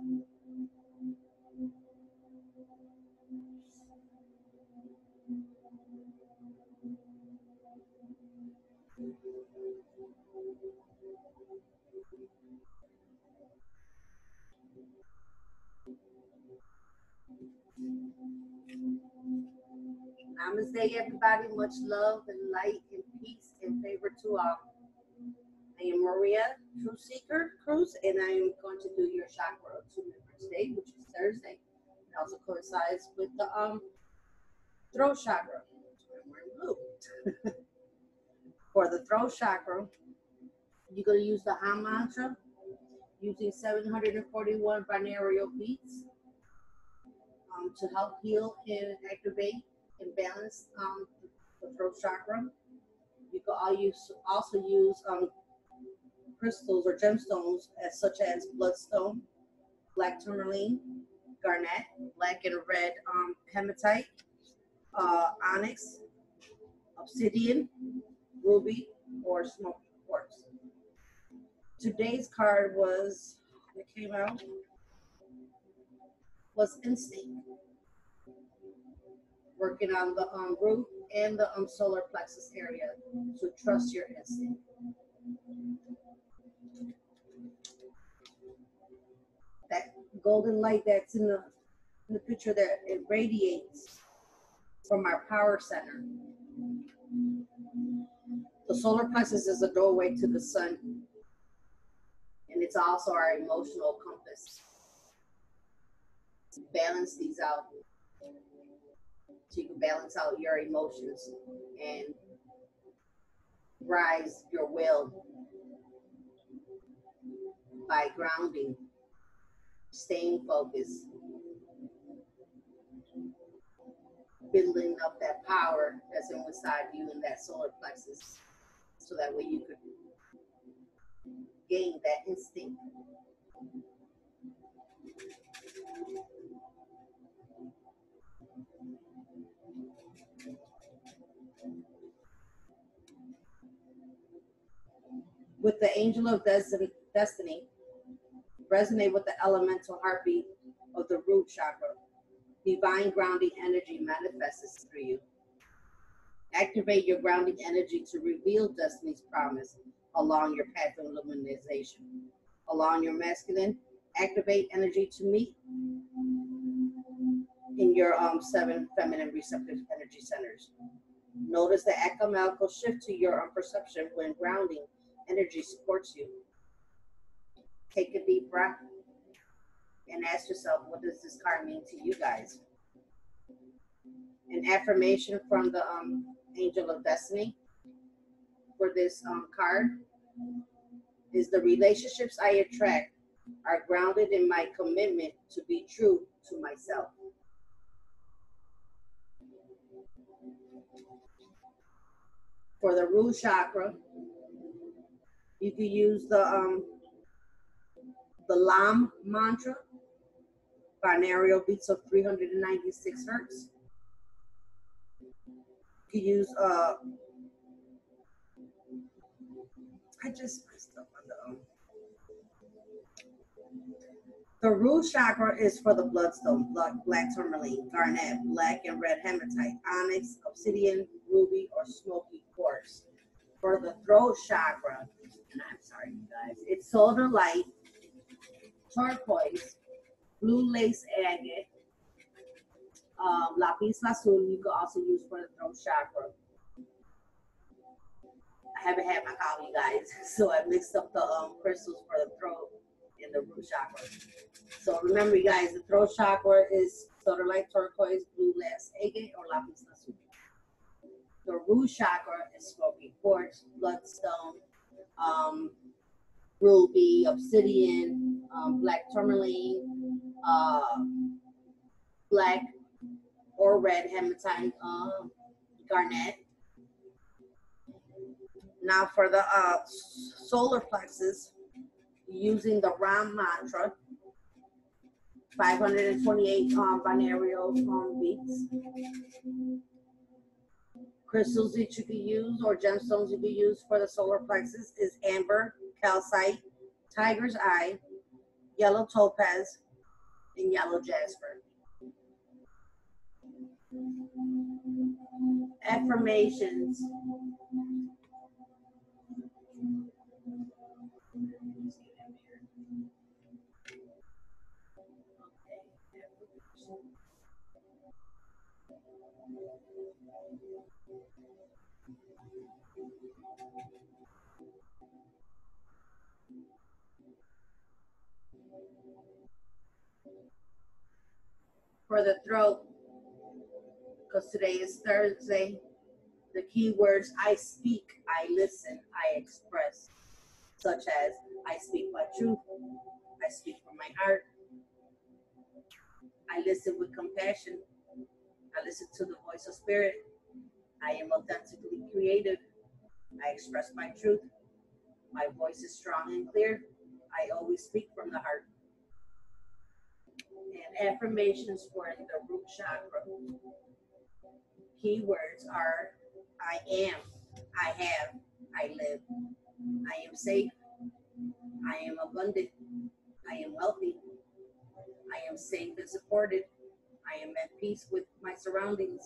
Namaste, everybody. Much love and light and peace and favor to all. I am Maria Truth Seeker Cruz, and I am going to do your chakra attunement for today, which is Thursday. It also coincides with the um throat chakra. I'm wearing blue. for the throat chakra, you're going to use the Ham mantra using 741 binaural beats um, to help heal and activate and balance um, the throat chakra. You can all use, also use um, crystals or gemstones as such as bloodstone, black tourmaline, garnet, black and red um, hematite, uh, onyx, obsidian, ruby, or smoked quartz. Today's card was, it came out, was instinct working on the um, root and the um, solar plexus area to trust your instinct. That golden light that's in the in the picture that it radiates from our power center. The solar plexus is a doorway to the sun, and it's also our emotional compass. Balance these out so you can balance out your emotions and rise your will by grounding, staying focused, building up that power that's inside you in that solar plexus so that way you could gain that instinct. With the angel of destiny, resonate with the elemental heartbeat of the root chakra. Divine grounding energy manifests through you. Activate your grounding energy to reveal destiny's promise along your path of illumination. Along your masculine, activate energy to meet in your um, seven feminine receptive energy centers. Notice the alchemical shift to your um, perception when grounding energy supports you. Take a deep breath and ask yourself, what does this card mean to you guys? An affirmation from the um, Angel of Destiny for this um, card is the relationships I attract are grounded in my commitment to be true to myself. For the root chakra, you can use the um, the LAM mantra, binaural beats of 396 hertz. You can use uh, I just messed up on the um, the root chakra is for the bloodstone, black, black tourmaline, garnet, black and red hematite, onyx, obsidian, ruby, or smoky quartz. For the throat chakra, and I'm sorry, you guys. It's sodalite, turquoise, blue lace agate, um, lapis lazuli. You can also use for the throat chakra. I haven't had my coffee, guys, so I mixed up the um, crystals for the throat and the root chakra. So remember, you guys, the throat chakra is sodalite, turquoise, blue lace agate, or lapis lazuli. The root chakra is smoky quartz, bloodstone, um, ruby, obsidian, um, black tourmaline, uh, black or red hematite, uh, garnet. Now for the uh, solar plexus, using the Ram mantra, 528 um, binaural um, beats crystals that you can use or gemstones you can use for the solar plexus is amber, calcite, tiger's eye, yellow topaz, and yellow jasper. Affirmations. For the throat, because today is Thursday, the key words I speak, I listen, I express, such as I speak my truth, I speak from my heart, I listen with compassion, I listen to the voice of spirit, I am authentically creative, I express my truth, my voice is strong and clear, I always speak from the heart. And affirmations for the root chakra. Keywords are I am, I have, I live, I am safe, I am abundant, I am wealthy, I am safe and supported, I am at peace with my surroundings,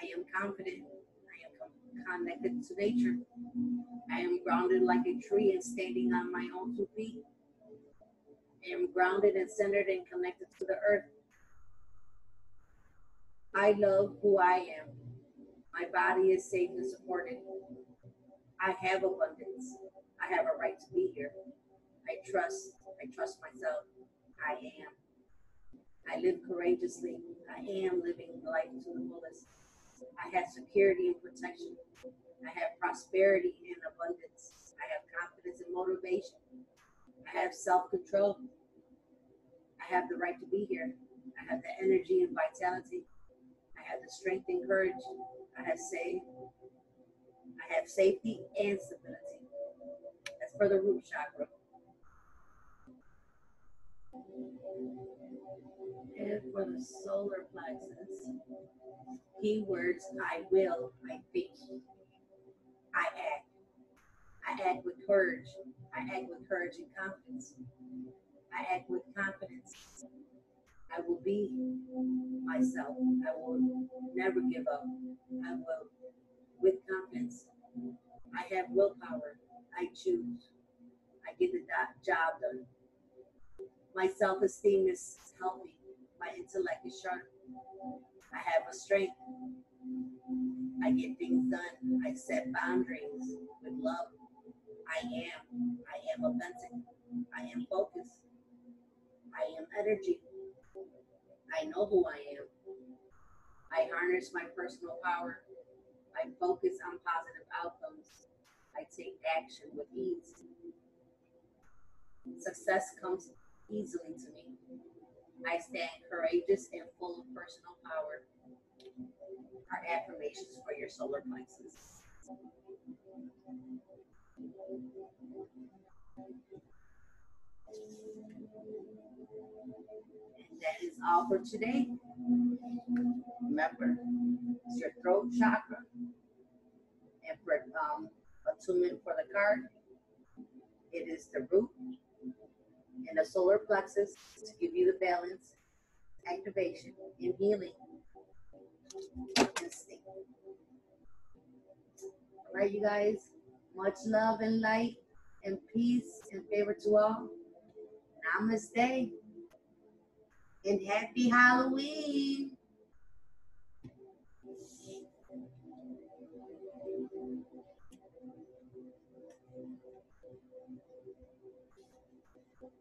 I am confident, connected to nature, I am grounded like a tree and standing on my own two feet. I am grounded and centered and connected to the earth. I love who I am. My body is safe and supported. I have abundance. I have a right to be here. I trust. I trust myself. I am. I live courageously. I am living life to the fullest. I have security and protection. I have prosperity and abundance. I have confidence and motivation. I have self control. I have the right to be here. I have the energy and vitality. I have the strength and courage. I have safe. I have safety and stability. That's for the root chakra. For the solar plexus, keywords I will, I think, I act. I act with courage. I act with courage and confidence. I act with confidence. I will be myself. I will never give up. I will with confidence. I have willpower. I choose. I get the job done. My self esteem is healthy. My intellect is sharp. I have a strength. I get things done. I set boundaries with love. I am. I am authentic. I am focused. I am energy. I know who I am. I harness my personal power. I focus on positive outcomes. I take action with ease. Success comes easily to me. I stand courageous and full of personal power. Our affirmations for your solar plexus. And that is all for today. Remember, it's your throat chakra. And for um, attunement for the card, it is the root and the solar plexus to give you the balance, activation, and healing. All right, you guys. Much love and light and peace and favor to all. Namaste. And happy Halloween.